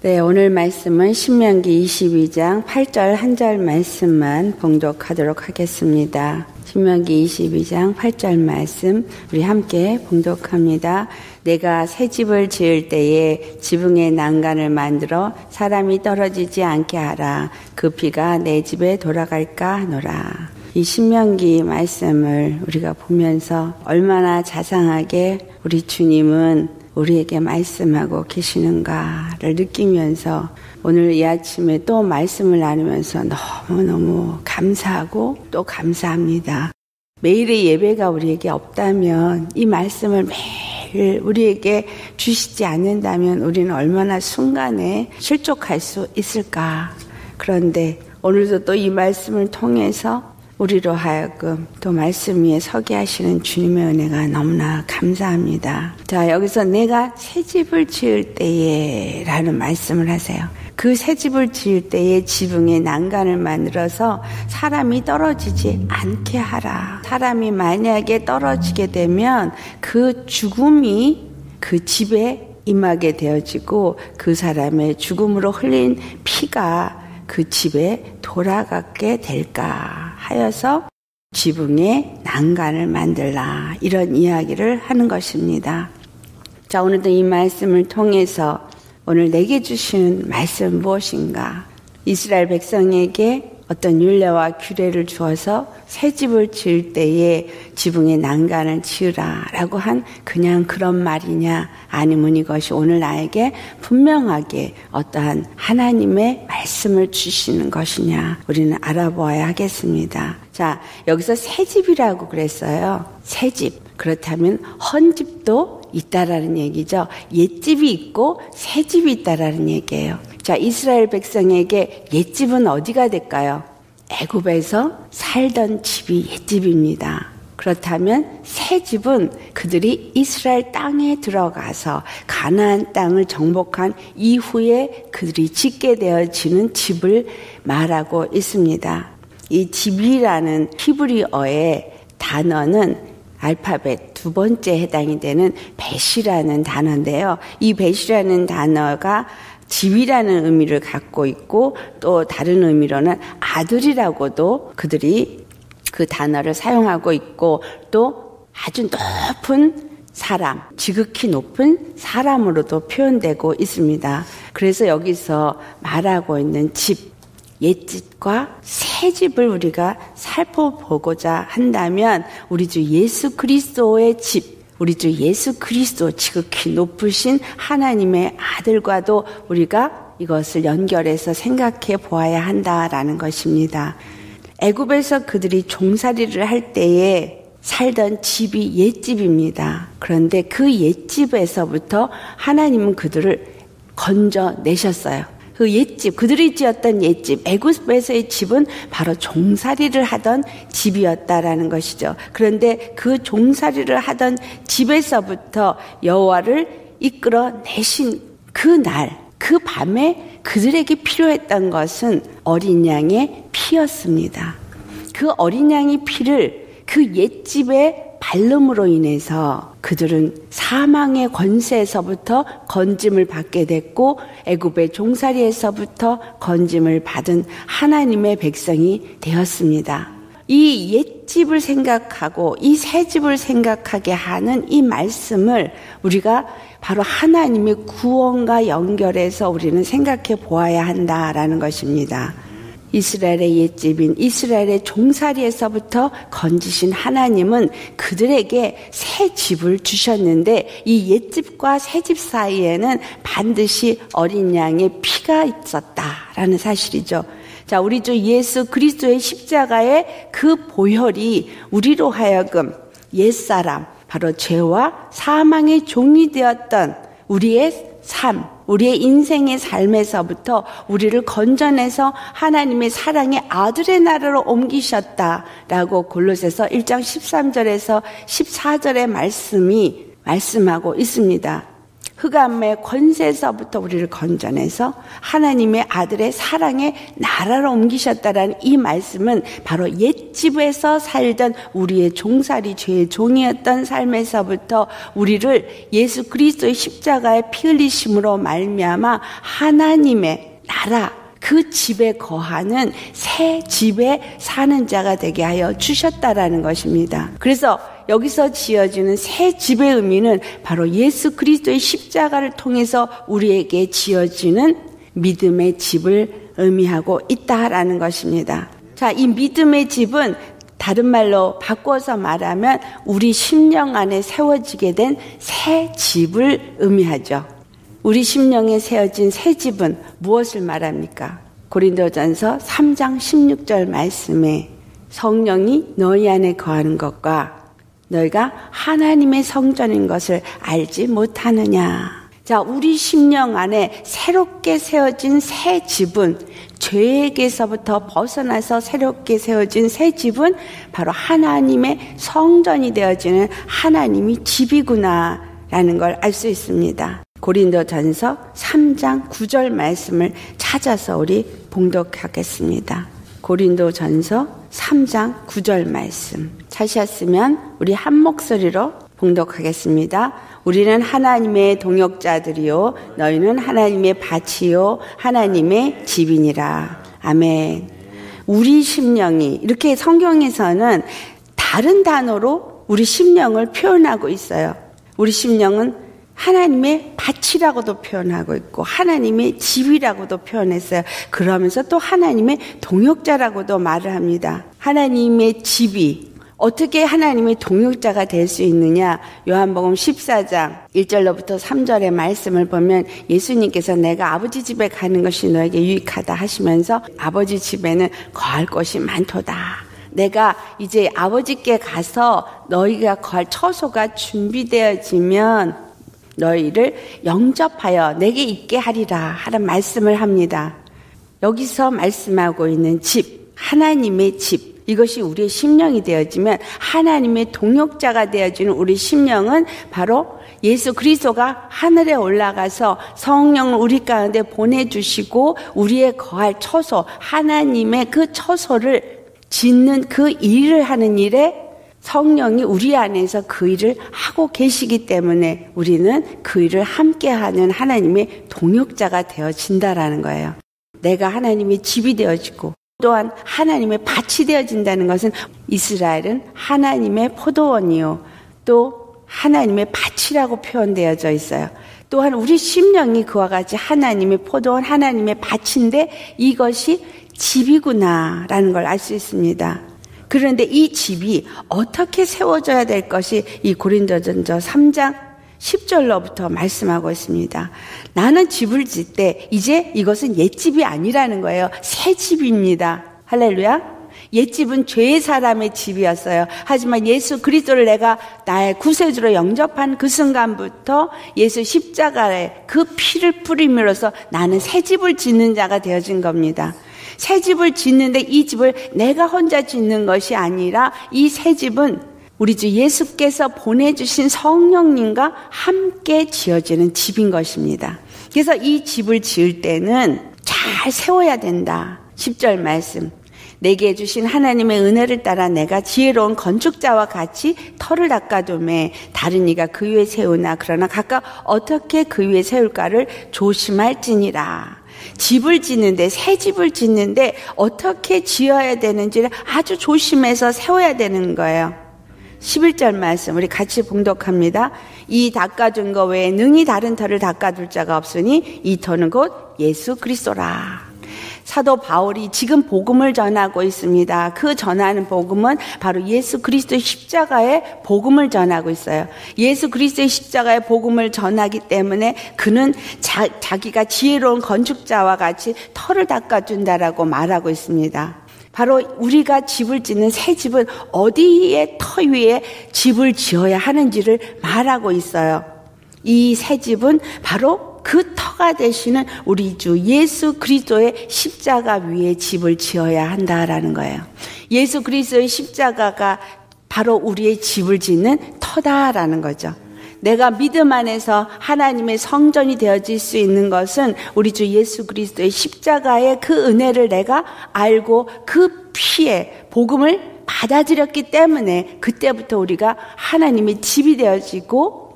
네, 오늘 말씀은 신명기 22장 8절 한 절 말씀만 봉독하도록 하겠습니다. 신명기 22장 8절 말씀 우리 함께 봉독합니다. 내가 새 집을 지을 때에 지붕의 난간을 만들어 사람이 떨어지지 않게 하라. 그 피가 내 집에 돌아갈까 하노라. 이 신명기 말씀을 우리가 보면서 얼마나 자상하게 우리 주님은 우리에게 말씀하고 계시는가를 느끼면서 오늘 이 아침에 또 말씀을 나누면서 너무너무 감사하고 또 감사합니다. 매일의 예배가 우리에게 없다면 이 말씀을 매일 우리에게 주시지 않는다면 우리는 얼마나 순간에 실족할 수 있을까. 그런데 오늘도 또 이 말씀을 통해서 우리로 하여금 또 말씀 위에 서게 하시는 주님의 은혜가 너무나 감사합니다. 자, 여기서 내가 새 집을 지을 때에 라는 말씀을 하세요. 그 새 집을 지을 때에 지붕에 난간을 만들어서 사람이 떨어지지 않게 하라. 사람이 만약에 떨어지게 되면 그 죽음이 그 집에 임하게 되어지고 그 사람의 죽음으로 흘린 피가 그 집에 돌아가게 될까 하여서 지붕에 난간을 만들라 이런 이야기를 하는 것입니다. 자 오늘도 이 말씀을 통해서 오늘 내게 주시는 말씀 무엇인가? 이스라엘 백성에게 어떤 율례와 규례를 주어서 새 집을 지을 때에 지붕에 난간을 지으라라고 한 그냥 그런 말이냐 아니면 이것이 오늘 나에게 분명하게 어떠한 하나님의 말씀을 주시는 것이냐 우리는 알아보아야 하겠습니다. 자 여기서 새 집이라고 그랬어요. 새 집. 그렇다면 헌 집도 있다라는 얘기죠. 옛 집이 있고 새 집이 있다라는 얘기예요. 자, 이스라엘 백성에게 옛집은 어디가 될까요? 애굽에서 살던 집이 옛집입니다. 그렇다면 새 집은 그들이 이스라엘 땅에 들어가서 가나안 땅을 정복한 이후에 그들이 짓게 되어지는 집을 말하고 있습니다. 이 집이라는 히브리어의 단어는 알파벳 두 번째 해당이 되는 배시라는 단어인데요. 이 배시라는 단어가 집이라는 의미를 갖고 있고 또 다른 의미로는 아들이라고도 그들이 그 단어를 사용하고 있고 또 아주 높은 사람, 지극히 높은 사람으로도 표현되고 있습니다. 그래서 여기서 말하고 있는 집, 옛집과 새 집을 우리가 살펴보고자 한다면 우리 주 예수 그리스도의 집, 우리 주 예수 그리스도 지극히 높으신 하나님의 아들과도 우리가 이것을 연결해서 생각해 보아야 한다라는 것입니다. 애굽에서 그들이 종살이를 할 때에 살던 집이 옛집입니다. 그런데 그 옛집에서부터 하나님은 그들을 건져내셨어요. 그 옛집, 그들이 지었던 옛집, 애굽에서의 집은 바로 종살이를 하던 집이었다라는 것이죠. 그런데 그 종살이를 하던 집에서부터 여호와를 이끌어 내신 그 날, 그 밤에 그들에게 필요했던 것은 어린 양의 피였습니다. 그 어린 양의 피를 그 옛집에 발름으로 인해서 그들은 사망의 권세에서부터 건짐을 받게 됐고 애굽의 종살이에서부터 건짐을 받은 하나님의 백성이 되었습니다. 이 옛집을 생각하고 이 새집을 생각하게 하는 이 말씀을 우리가 바로 하나님의 구원과 연결해서 우리는 생각해 보아야 한다라는 것입니다. 이스라엘의 옛집인 이스라엘의 종살이에서부터 건지신 하나님은 그들에게 새 집을 주셨는데 이 옛집과 새 집 사이에는 반드시 어린 양의 피가 있었다라는 사실이죠. 자, 우리 주 예수 그리스도의 십자가의 그 보혈이 우리로 하여금 옛사람, 바로 죄와 사망의 종이 되었던 우리의 삶, 우리의 인생의 삶에서부터 우리를 건져내서 하나님의 사랑의 아들의 나라로 옮기셨다라고 골로새서 1장 13절에서 14절의 말씀이 말씀하고 있습니다. 흑암의 권세에서부터 우리를 건져내서 하나님의 아들의 사랑의 나라로 옮기셨다라는 이 말씀은 바로 옛집에서 살던 우리의 종살이 죄의 종이었던 삶에서부터 우리를 예수 그리스도의 십자가의 피 흘리심으로 말미암아 하나님의 나라 그 집에 거하는 새 집에 사는 자가 되게 하여 주셨다라는 것입니다. 그래서 여기서 지어지는 새 집의 의미는 바로 예수 그리스도의 십자가를 통해서 우리에게 지어지는 믿음의 집을 의미하고 있다라는 것입니다. 자, 이 믿음의 집은 다른 말로 바꿔서 말하면 우리 심령 안에 세워지게 된 새 집을 의미하죠. 우리 심령에 세워진 새 집은 무엇을 말합니까? 고린도전서 3장 16절 말씀에 성령이 너희 안에 거하는 것과 너희가 하나님의 성전인 것을 알지 못하느냐. 자, 우리 심령 안에 새롭게 세워진 새 집은 죄에게서부터 벗어나서 새롭게 세워진 새 집은 바로 하나님의 성전이 되어지는 하나님이 집이구나 라는 걸 알 수 있습니다. 고린도 전서 3장 9절 말씀을 찾아서 우리 봉독하겠습니다. 고린도 전서 3장 9절 말씀. 찾으셨으면 우리 한 목소리로 봉독하겠습니다. 우리는 하나님의 동역자들이요. 너희는 하나님의 밭이요. 하나님의 집이니라. 아멘. 우리 심령이, 이렇게 성경에서는 다른 단어로 우리 심령을 표현하고 있어요. 우리 심령은 하나님의 밭이라고도 표현하고 있고 하나님의 집이라고도 표현했어요. 그러면서 또 하나님의 동역자라고도 말을 합니다. 하나님의 집이 어떻게 하나님의 동역자가 될 수 있느냐? 요한복음 14장 1절로부터 3절의 말씀을 보면 예수님께서 내가 아버지 집에 가는 것이 너에게 유익하다 하시면서 아버지 집에는 거할 것이 많도다. 내가 이제 아버지께 가서 너희가 거할 처소가 준비되어지면 너희를 영접하여 내게 있게 하리라 하는 말씀을 합니다. 여기서 말씀하고 있는 집, 하나님의 집, 이것이 우리의 심령이 되어지면 하나님의 동역자가 되어지는 우리 심령은 바로 예수 그리스도가 하늘에 올라가서 성령을 우리 가운데 보내주시고 우리의 거할 처소, 하나님의 그 처소를 짓는 그 일을 하는 일에 성령이 우리 안에서 그 일을 하고 계시기 때문에 우리는 그 일을 함께하는 하나님의 동역자가 되어진다라는 거예요. 내가 하나님의 집이 되어지고 또한 하나님의 밭이 되어진다는 것은 이스라엘은 하나님의 포도원이요. 또 하나님의 밭이라고 표현되어져 있어요. 또한 우리 심령이 그와 같이 하나님의 포도원, 하나님의 밭인데 이것이 집이구나라는 걸 알 수 있습니다. 그런데 이 집이 어떻게 세워져야 될 것이 이 고린도전서 3장 10절로부터 말씀하고 있습니다. 나는 집을 짓 때 이제 이것은 옛집이 아니라는 거예요. 새 집입니다. 할렐루야. 옛집은 죄의 사람의 집이었어요. 하지만 예수 그리스도를 내가 나의 구세주로 영접한 그 순간부터 예수 십자가에 그 피를 뿌림으로써 나는 새 집을 짓는 자가 되어진 겁니다. 새 집을 짓는데 이 집을 내가 혼자 짓는 것이 아니라 이 새 집은 우리 주 예수께서 보내주신 성령님과 함께 지어지는 집인 것입니다. 그래서 이 집을 지을 때는 잘 세워야 된다. 10절 말씀. 내게 주신 하나님의 은혜를 따라 내가 지혜로운 건축자와 같이 터를 닦아둠에 다른 이가 그 위에 세우나 그러나 각각 어떻게 그 위에 세울까를 조심할지니라. 집을 짓는데 새 집을 짓는데 어떻게 지어야 되는지를 아주 조심해서 세워야 되는 거예요. 11절 말씀 우리 같이 봉독합니다. 이 닦아준 거 외에 능히 다른 터를 닦아둘 자가 없으니 이 터는 곧 예수 그리스도라. 사도 바울이 지금 복음을 전하고 있습니다. 그 전하는 복음은 바로 예수 그리스도의 십자가의 복음을 전하고 있어요. 예수 그리스도의 십자가의 복음을 전하기 때문에 그는 자, 자기가 지혜로운 건축자와 같이 터를 닦아준다라고 말하고 있습니다. 바로 우리가 집을 짓는 새 집은 어디에 터 위에 집을 지어야 하는지를 말하고 있어요. 이 새 집은 바로 그 터가 되시는 우리 주 예수 그리스도의 십자가 위에 집을 지어야 한다라는 거예요. 예수 그리스도의 십자가가 바로 우리의 집을 짓는 터다라는 거죠. 내가 믿음 안에서 하나님의 성전이 되어질 수 있는 것은 우리 주 예수 그리스도의 십자가의 그 은혜를 내가 알고 그 피에 복음을 받아들였기 때문에 그때부터 우리가 하나님의 집이 되어지고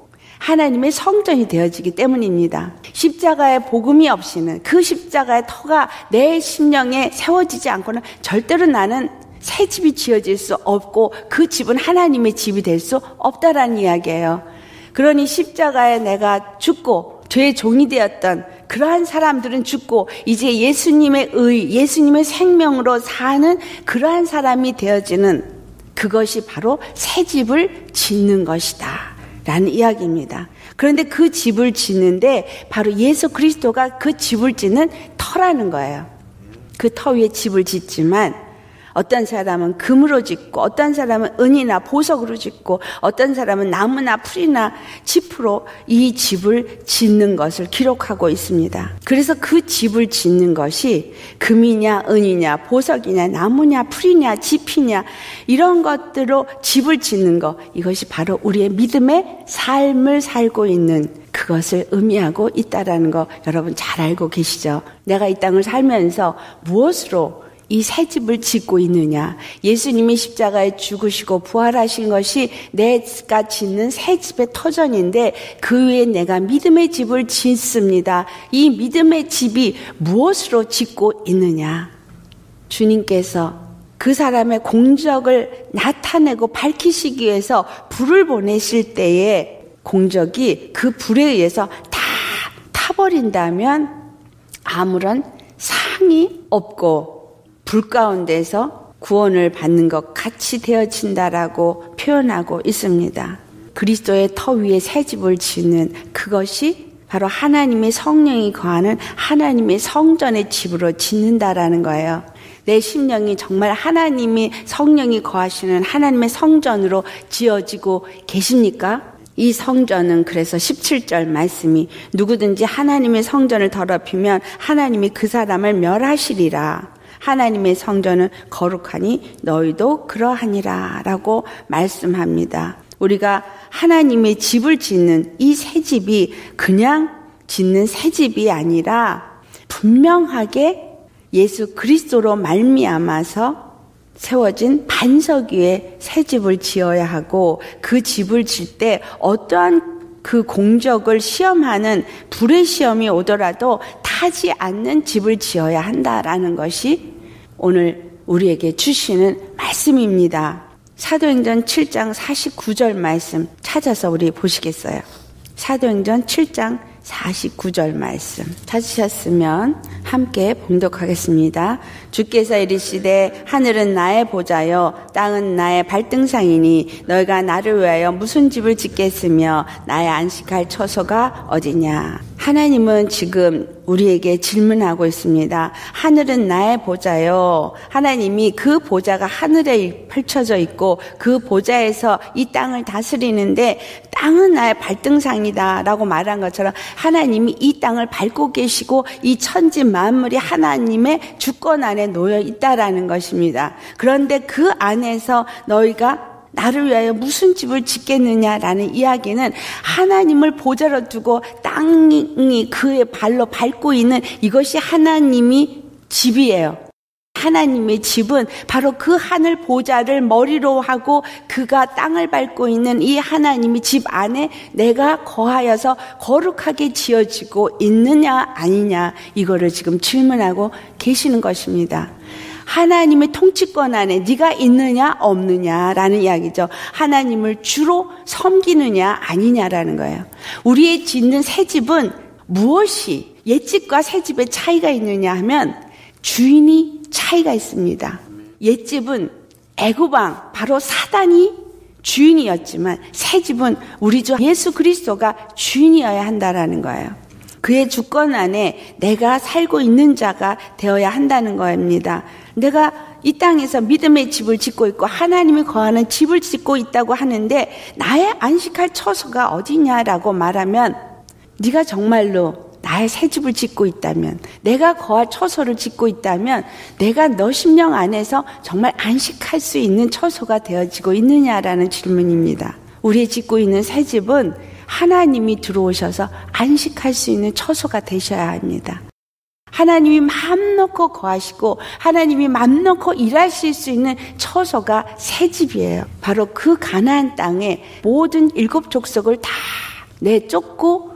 하나님의 성전이 되어지기 때문입니다. 십자가의 복음이 없이는 그 십자가의 터가 내 심령에 세워지지 않고는 절대로 나는 새 집이 지어질 수 없고 그 집은 하나님의 집이 될 수 없다라는 이야기예요. 그러니 십자가에 내가 죽고 죄의 종이 되었던 그러한 사람들은 죽고 이제 예수님의 의, 예수님의 생명으로 사는 그러한 사람이 되어지는 그것이 바로 새 집을 짓는 것이다. 라는 이야기입니다. 그런데 그 집을 짓는데 바로 예수 그리스도가 그 집을 짓는 터라는 거예요. 그 터 위에 집을 짓지만 어떤 사람은 금으로 짓고 어떤 사람은 은이나 보석으로 짓고 어떤 사람은 나무나 풀이나 짚으로 이 집을 짓는 것을 기록하고 있습니다. 그래서 그 집을 짓는 것이 금이냐 은이냐 보석이냐 나무냐 풀이냐 짚이냐 이런 것들로 집을 짓는 것 이것이 바로 우리의 믿음의 삶을 살고 있는 그것을 의미하고 있다라는 거 여러분 잘 알고 계시죠? 내가 이 땅을 살면서 무엇으로 이새 집을 짓고 있느냐? 예수님이 십자가에 죽으시고 부활하신 것이 내가 짓는 새 집의 터전인데 그 위에 내가 믿음의 집을 짓습니다. 이 믿음의 집이 무엇으로 짓고 있느냐? 주님께서 그 사람의 공적을 나타내고 밝히시기 위해서 불을 보내실 때에 공적이 그 불에 의해서 다 타버린다면 아무런 상이 없고 불 가운데서 구원을 받는 것 같이 되어진다라고 표현하고 있습니다. 그리스도의 터 위에 새 집을 짓는 그것이 바로 하나님의 성령이 거하는 하나님의 성전의 집으로 짓는다라는 거예요. 내 심령이 정말 하나님이 성령이 거하시는 하나님의 성전으로 지어지고 계십니까? 이 성전은 그래서 17절 말씀이 누구든지 하나님의 성전을 더럽히면 하나님이 그 사람을 멸하시리라. 하나님의 성전은 거룩하니 너희도 그러하니라 라고 말씀합니다. 우리가 하나님의 집을 짓는 이 새 집이 그냥 짓는 새 집이 아니라 분명하게 예수 그리스도로 말미암아서 세워진 반석 위에 새 집을 지어야 하고 그 집을 질 때 어떠한 그 공적을 시험하는 불의 시험이 오더라도 타지 않는 집을 지어야 한다라는 것이 오늘 우리에게 주시는 말씀입니다. 사도행전 7장 49절 말씀 찾아서 우리 보시겠어요? 사도행전 7장 49절 말씀 찾으셨으면 함께 봉독하겠습니다. 주께서 이르시되 하늘은 나의 보좌여 땅은 나의 발등상이니 너희가 나를 위하여 무슨 집을 짓겠으며 나의 안식할 처소가 어디냐 하나님은 지금 우리에게 질문하고 있습니다. 하늘은 나의 보좌요. 하나님이 그 보좌가 하늘에 펼쳐져 있고 그 보좌에서 이 땅을 다스리는데 땅은 나의 발등상이다 라고 말한 것처럼 하나님이 이 땅을 밟고 계시고 이 천지 만물이 하나님의 주권 안에 놓여 있다라는 것입니다. 그런데 그 안에서 너희가 나를 위하여 무슨 집을 짓겠느냐라는 이야기는 하나님을 보좌로 두고 땅이 그의 발로 밟고 있는 이것이 하나님이 집이에요. 하나님의 집은 바로 그 하늘 보좌를 머리로 하고 그가 땅을 밟고 있는 이 하나님의 집 안에 내가 거하여서 거룩하게 지어지고 있느냐 아니냐 이거를 지금 질문하고 계시는 것입니다. 하나님의 통치권 안에 네가 있느냐 없느냐라는 이야기죠. 하나님을 주로 섬기느냐 아니냐라는 거예요. 우리의 짓는 새 집은 무엇이 옛집과 새 집의 차이가 있느냐 하면 주인이 차이가 있습니다. 옛집은 애구방 바로 사단이 주인이었지만 새 집은 우리 주 예수 그리스도가 주인이어야 한다라는 거예요. 그의 주권 안에 내가 살고 있는 자가 되어야 한다는 겁니다. 내가 이 땅에서 믿음의 집을 짓고 있고 하나님이 거하는 집을 짓고 있다고 하는데 나의 안식할 처소가 어디냐라고 말하면 네가 정말로 나의 새 집을 짓고 있다면 내가 거할 처소를 짓고 있다면 내가 너 심령 안에서 정말 안식할 수 있는 처소가 되어지고 있느냐라는 질문입니다. 우리 짓고 있는 새 집은 하나님이 들어오셔서 안식할 수 있는 처소가 되셔야 합니다. 하나님이 마음 놓고 거하시고 하나님이 마음 놓고 일하실 수 있는 처소가 새 집이에요. 바로 그 가나안 땅에 모든 일곱 족속을 다 내쫓고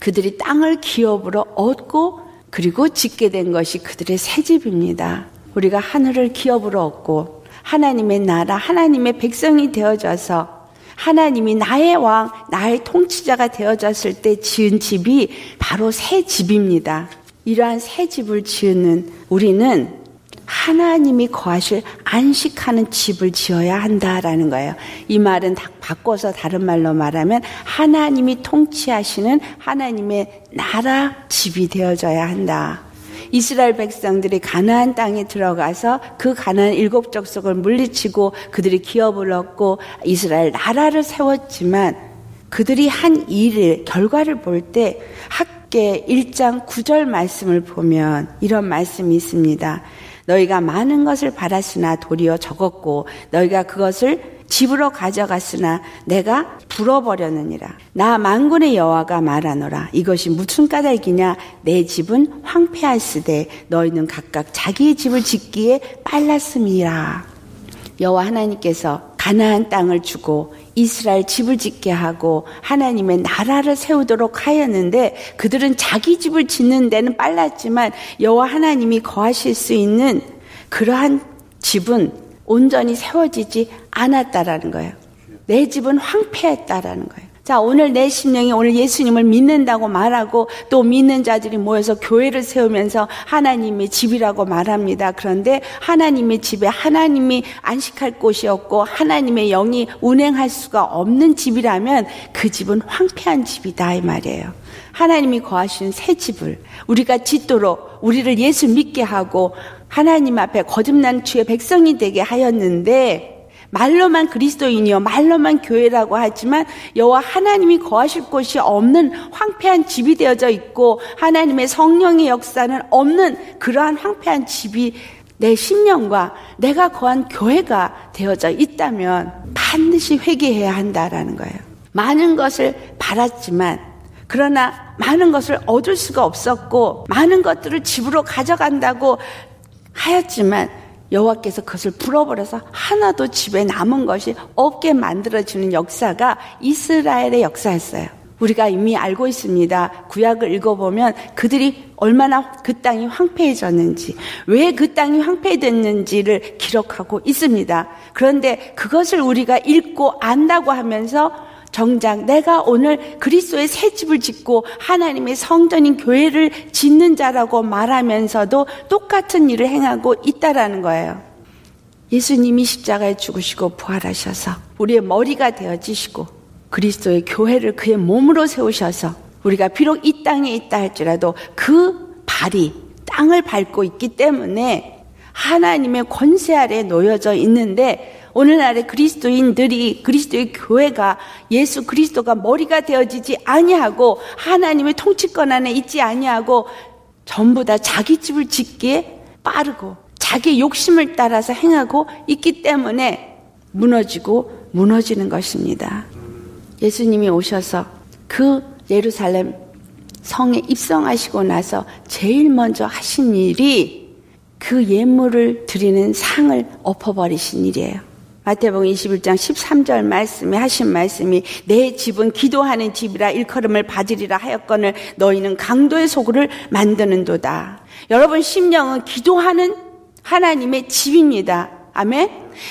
그들이 땅을 기업으로 얻고 그리고 짓게 된 것이 그들의 새 집입니다. 우리가 하늘을 기업으로 얻고 하나님의 나라, 하나님의 백성이 되어져서 하나님이 나의 왕, 나의 통치자가 되어졌을 때 지은 집이 바로 새 집입니다. 이러한 새 집을 지으는 우리는 하나님이 거하실 안식하는 집을 지어야 한다라는 거예요. 이 말은 바꿔서 다른 말로 말하면 하나님이 통치하시는 하나님의 나라 집이 되어져야 한다. 이스라엘 백성들이 가나안 땅에 들어가서 그 가나안 일곱 족속을 물리치고 그들이 기업을 얻고 이스라엘 나라를 세웠지만 그들이 한 일을 결과를 볼때 함께 1장 9절 말씀을 보면 이런 말씀이 있습니다. 너희가 많은 것을 받았으나 도리어 적었고 너희가 그것을 집으로 가져갔으나 내가 불어버렸느니라. 나 만군의 여호와가 말하노라. 이것이 무슨 까닭이냐? 내 집은 황폐하시되 너희는 각각 자기의 집을 짓기에 빨랐음이라. 여호와 하나님께서 가나안 땅을 주고 이스라엘 집을 짓게 하고 하나님의 나라를 세우도록 하였는데 그들은 자기 집을 짓는 데는 빨랐지만 여호와 하나님이 거하실 수 있는 그러한 집은 온전히 세워지지 않았다라는 거예요. 내 집은 황폐했다라는 거예요. 자, 오늘 내 심령이 오늘 예수님을 믿는다고 말하고 또 믿는 자들이 모여서 교회를 세우면서 하나님의 집이라고 말합니다. 그런데 하나님의 집에 하나님이 안식할 곳이 없고 하나님의 영이 운행할 수가 없는 집이라면 그 집은 황폐한 집이다 이 말이에요. 하나님이 거하시는 새 집을 우리가 짓도록 우리를 예수 믿게 하고 하나님 앞에 거듭난 주의 백성이 되게 하였는데 말로만 그리스도인이요 말로만 교회라고 하지만 여호와 하나님이 거하실 곳이 없는 황폐한 집이 되어져 있고 하나님의 성령의 역사는 없는 그러한 황폐한 집이 내 심령과 내가 거한 교회가 되어져 있다면 반드시 회개해야 한다라는 거예요. 많은 것을 바랐지만 그러나 많은 것을 얻을 수가 없었고 많은 것들을 집으로 가져간다고 하였지만 여호와께서 그것을 불어버려서 하나도 집에 남은 것이 없게 만들어지는 역사가 이스라엘의 역사였어요. 우리가 이미 알고 있습니다. 구약을 읽어보면 그들이 얼마나 그 땅이 황폐해졌는지, 왜 그 땅이 황폐됐는지를 기록하고 있습니다. 그런데 그것을 우리가 읽고 안다고 하면서 정작 내가 오늘 그리스도의 새 집을 짓고 하나님의 성전인 교회를 짓는 자라고 말하면서도 똑같은 일을 행하고 있다라는 거예요. 예수님이 십자가에 죽으시고 부활하셔서 우리의 머리가 되어지시고 그리스도의 교회를 그의 몸으로 세우셔서 우리가 비록 이 땅에 있다 할지라도 그 발이 땅을 밟고 있기 때문에 하나님의 권세 아래 놓여져 있는데 오늘날의 그리스도인들이 그리스도의 교회가 예수 그리스도가 머리가 되어지지 아니하고 하나님의 통치권 안에 있지 아니하고 전부 다 자기 집을 짓기에 빠르고 자기 욕심을 따라서 행하고 있기 때문에 무너지고 무너지는 것입니다. 예수님이 오셔서 그 예루살렘 성에 입성하시고 나서 제일 먼저 하신 일이 그 예물을 드리는 상을 엎어버리신 일이에요. 마태복음 21장 13절 말씀에 하신 말씀이 내 집은 기도하는 집이라 일컬음을 받으리라 하였거늘 너희는 강도의 소굴을 만드는도다. 여러분 심령은 기도하는 하나님의 집입니다. 아멘.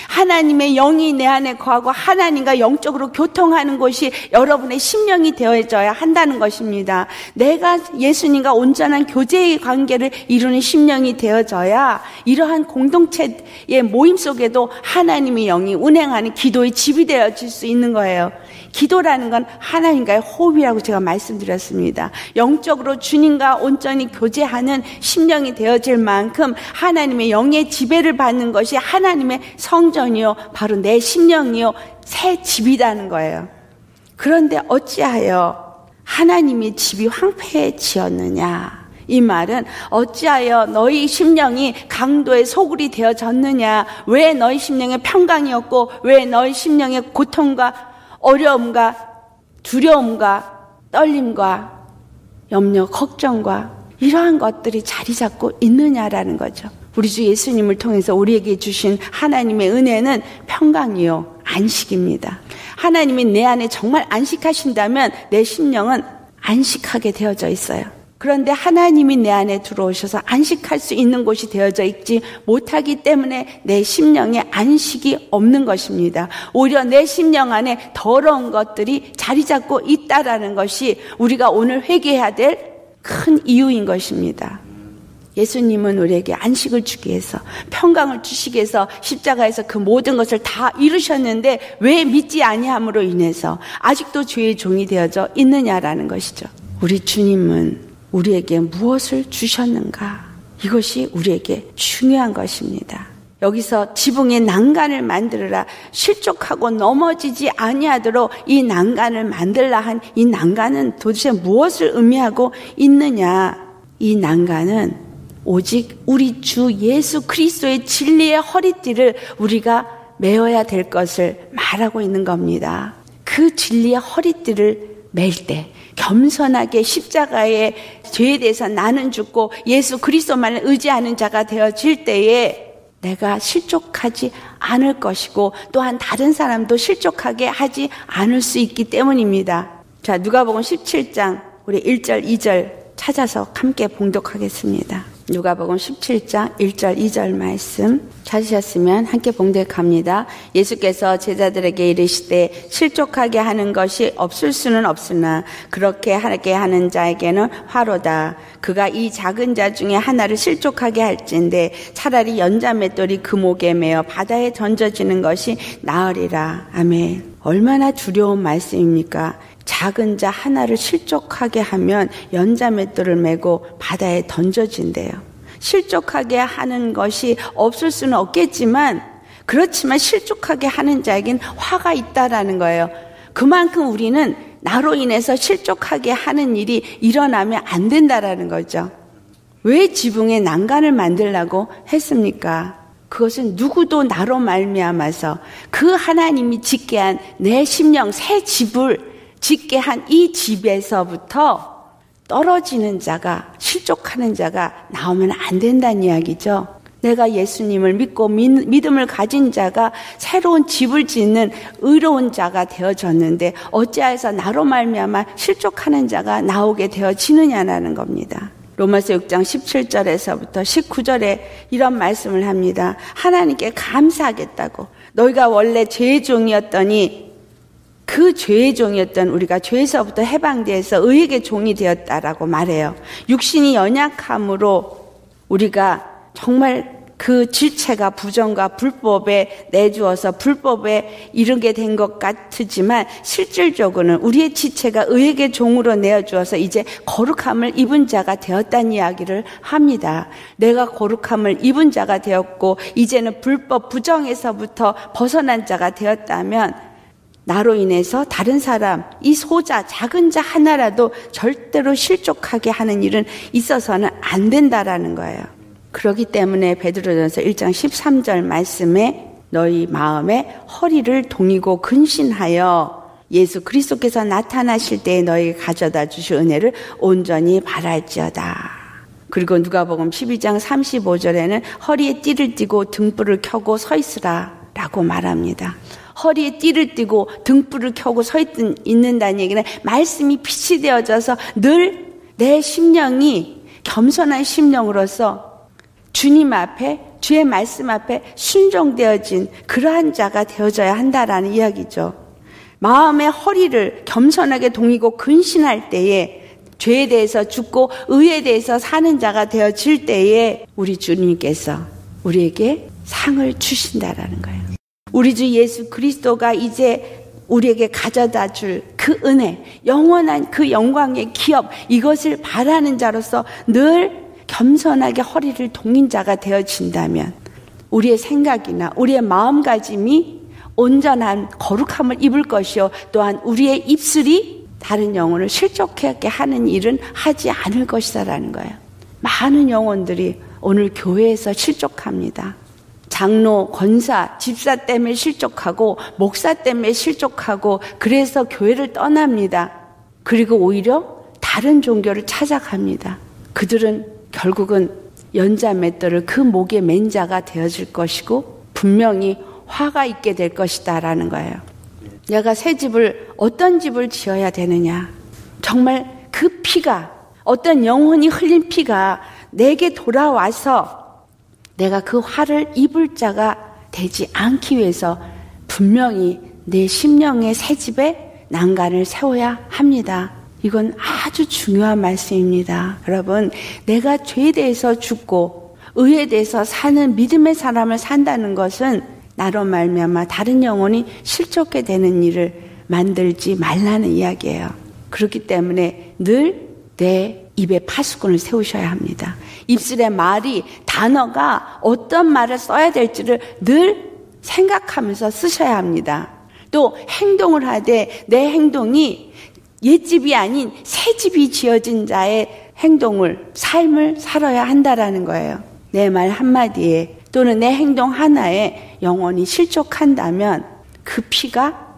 하나님의 영이 내 안에 거하고 하나님과 영적으로 교통하는 곳이 여러분의 심령이 되어져야 한다는 것입니다. 내가 예수님과 온전한 교제의 관계를 이루는 심령이 되어져야 이러한 공동체의 모임 속에도 하나님의 영이 운행하는 기도의 집이 되어질 수 있는 거예요. 기도라는 건 하나님과의 호흡이라고 제가 말씀드렸습니다. 영적으로 주님과 온전히 교제하는 심령이 되어질 만큼 하나님의 영의 지배를 받는 것이 하나님의 성전이요. 바로 내 심령이요. 새 집이라는 거예요. 그런데 어찌하여 하나님의 집이 황폐해지었느냐? 이 말은 어찌하여 너희 심령이 강도의 소굴이 되어졌느냐? 왜 너희 심령의 평강이었고 왜 너희 심령의 고통과 어려움과 두려움과 떨림과 염려, 걱정과 이러한 것들이 자리 잡고 있느냐라는 거죠. 우리 주 예수님을 통해서 우리에게 주신 하나님의 은혜는 평강이요, 안식입니다. 하나님이 내 안에 정말 안식하신다면 내 심령은 안식하게 되어져 있어요. 그런데 하나님이 내 안에 들어오셔서 안식할 수 있는 곳이 되어져 있지 못하기 때문에 내 심령에 안식이 없는 것입니다. 오히려 내 심령 안에 더러운 것들이 자리 잡고 있다라는 것이 우리가 오늘 회개해야 될 큰 이유인 것입니다. 예수님은 우리에게 안식을 주기 위해서 평강을 주시기 위해서 십자가에서 그 모든 것을 다 이루셨는데 왜 믿지 아니함으로 인해서 아직도 죄의 종이 되어져 있느냐라는 것이죠. 우리 주님은 우리에게 무엇을 주셨는가? 이것이 우리에게 중요한 것입니다. 여기서 지붕에 난간을 만들어라 실족하고 넘어지지 아니하도록 이 난간을 만들라 한 이 난간은 도대체 무엇을 의미하고 있느냐? 이 난간은 오직 우리 주 예수 그리스도의 진리의 허리띠를 우리가 메어야 될 것을 말하고 있는 겁니다. 그 진리의 허리띠를 맬 때, 겸손하게 십자가의 죄에 대해서 나는 죽고 예수 그리스도만을 의지하는 자가 되어질 때에 내가 실족하지 않을 것이고 또한 다른 사람도 실족하게 하지 않을 수 있기 때문입니다. 자, 누가복음 17장 우리 1절, 2절 찾아서 함께 봉독하겠습니다. 누가복음 17장 1절 2절 말씀 찾으셨으면 함께 봉독합니다. 예수께서 제자들에게 이르시되 실족하게 하는 것이 없을 수는 없으나 그렇게 하게 하는 자에게는 화로다. 그가 이 작은 자 중에 하나를 실족하게 할진데 차라리 연자맷돌이 그 목에 매어 바다에 던져지는 것이 나으리라. 아멘. 얼마나 두려운 말씀입니까? 작은 자 하나를 실족하게 하면 연자맷돌을 메고 바다에 던져진대요. 실족하게 하는 것이 없을 수는 없겠지만 그렇지만 실족하게 하는 자에겐 화가 있다라는 거예요. 그만큼 우리는 나로 인해서 실족하게 하는 일이 일어나면 안 된다라는 거죠. 왜 지붕에 난간을 만들라고 했습니까? 그것은 누구도 나로 말미암아서 그 하나님이 짓게 한 내 심령 새 집을 짓게 한 이 집에서부터 떨어지는 자가, 실족하는 자가 나오면 안 된다는 이야기죠. 내가 예수님을 믿고 믿음을 가진 자가 새로운 집을 짓는 의로운 자가 되어졌는데 어찌하여서 나로 말미암아 실족하는 자가 나오게 되어지느냐라는 겁니다. 로마서 6장 17절에서부터 19절에 이런 말씀을 합니다. 하나님께 감사하겠다고 너희가 원래 죄의 종이었더니 그 죄의 종이었던 우리가 죄에서부터 해방돼서 의에게 종이 되었다라고 말해요. 육신이 연약함으로 우리가 정말 그 질체가 부정과 불법에 내주어서 불법에 이르게 된 것 같지만 실질적으로는 우리의 지체가 의에게 종으로 내어주어서 이제 거룩함을 입은 자가 되었다는 이야기를 합니다. 내가 거룩함을 입은 자가 되었고 이제는 불법 부정에서부터 벗어난 자가 되었다면 나로 인해서 다른 사람, 이 소자, 작은 자 하나라도 절대로 실족하게 하는 일은 있어서는 안 된다라는 거예요. 그렇기 때문에 베드로전서 1장 13절 말씀에 너희 마음에 허리를 동이고 근신하여 예수 그리스도께서 나타나실 때에 너희 가져다 주실 은혜를 온전히 바랄지어다. 그리고 누가복음 12장 35절에는 허리에 띠를 띠고 등불을 켜고 서 있으라라고 말합니다. 허리에 띠를 띠고 등불을 켜고 서 있는다는 얘기는 말씀이 빛이 되어져서 늘 내 심령이 겸손한 심령으로서 주님 앞에 주의 말씀 앞에 순종되어진 그러한 자가 되어져야 한다라는 이야기죠. 마음의 허리를 겸손하게 동이고 근신할 때에 죄에 대해서 죽고 의에 대해서 사는 자가 되어질 때에 우리 주님께서 우리에게 상을 주신다라는 거예요. 우리 주 예수 그리스도가 이제 우리에게 가져다 줄 그 은혜, 영원한 그 영광의 기업, 이것을 바라는 자로서 늘 겸손하게 허리를 동인 자가 되어진다면 우리의 생각이나 우리의 마음가짐이 온전한 거룩함을 입을 것이요. 또한 우리의 입술이 다른 영혼을 실족하게 하는 일은 하지 않을 것이다라는 거예요. 많은 영혼들이 오늘 교회에서 실족합니다. 장로, 권사, 집사 때문에 실족하고 목사 때문에 실족하고 그래서 교회를 떠납니다. 그리고 오히려 다른 종교를 찾아갑니다. 그들은 결국은 연자 맷돌을 그 목에 맨 자가 되어질 것이고 분명히 화가 있게 될 것이다라는 거예요. 내가 새 집을 어떤 집을 지어야 되느냐? 정말 그 피가 어떤 영혼이 흘린 피가 내게 돌아와서 내가 그 화를 입을 자가 되지 않기 위해서 분명히 내 심령의 새 집에 난간을 세워야 합니다. 이건 아주 중요한 말씀입니다. 여러분, 내가 죄에 대해서 죽고 의에 대해서 사는 믿음의 사람을 산다는 것은 나로 말미암아 다른 영혼이 실족게 되는 일을 만들지 말라는 이야기예요. 그렇기 때문에 늘 내 입에 파수꾼을 세우셔야 합니다. 입술의 말이 단어가 어떤 말을 써야 될지를 늘 생각하면서 쓰셔야 합니다. 또 행동을 하되 내 행동이 옛집이 아닌 새 집이 지어진 자의 행동을 삶을 살아야 한다라는 거예요. 내 말 한마디에 또는 내 행동 하나에 영원히 실족한다면 그 피가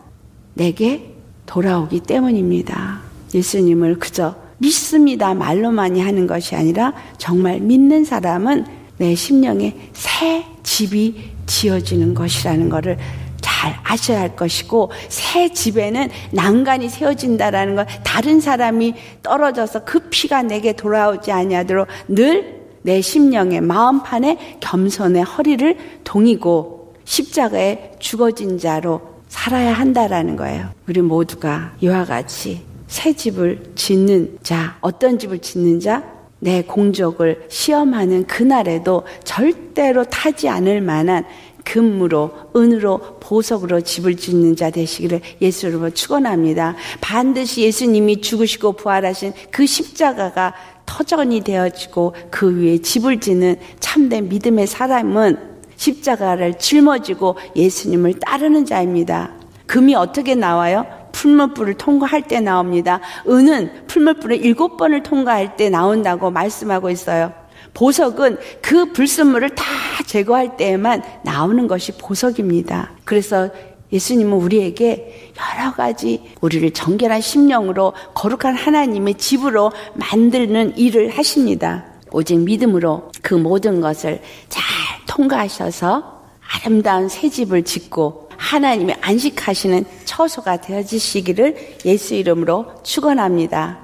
내게 돌아오기 때문입니다. 예수님을 그저 믿습니다 말로만이 하는 것이 아니라 정말 믿는 사람은 내 심령에 새 집이 지어지는 것이라는 것을 잘 아셔야 할 것이고 새 집에는 난간이 세워진다라는 것 다른 사람이 떨어져서 그 피가 내게 돌아오지 아니하도록 늘 내 심령의 마음판에 겸손의 허리를 동이고 십자가에 죽어진 자로 살아야 한다라는 거예요. 우리 모두가 이와 같이 새 집을 짓는 자, 어떤 집을 짓는 자, 내 공적을 시험하는 그날에도 절대로 타지 않을 만한 금으로 은으로 보석으로 집을 짓는 자 되시기를 예수로 축원합니다. 반드시 예수님이 죽으시고 부활하신 그 십자가가 터전이 되어지고 그 위에 집을 짓는 참된 믿음의 사람은 십자가를 짊어지고 예수님을 따르는 자입니다. 금이 어떻게 나와요? 풀물불을 통과할 때 나옵니다. 은은 풀물불을 일곱 번을 통과할 때 나온다고 말씀하고 있어요. 보석은 그 불순물을 다 제거할 때에만 나오는 것이 보석입니다. 그래서 예수님은 우리에게 여러 가지 우리를 정결한 심령으로 거룩한 하나님의 집으로 만드는 일을 하십니다. 오직 믿음으로 그 모든 것을 잘 통과하셔서 아름다운 새 집을 짓고 하나님의 안식하시는 처소가 되어지시기를 예수 이름으로 축원합니다.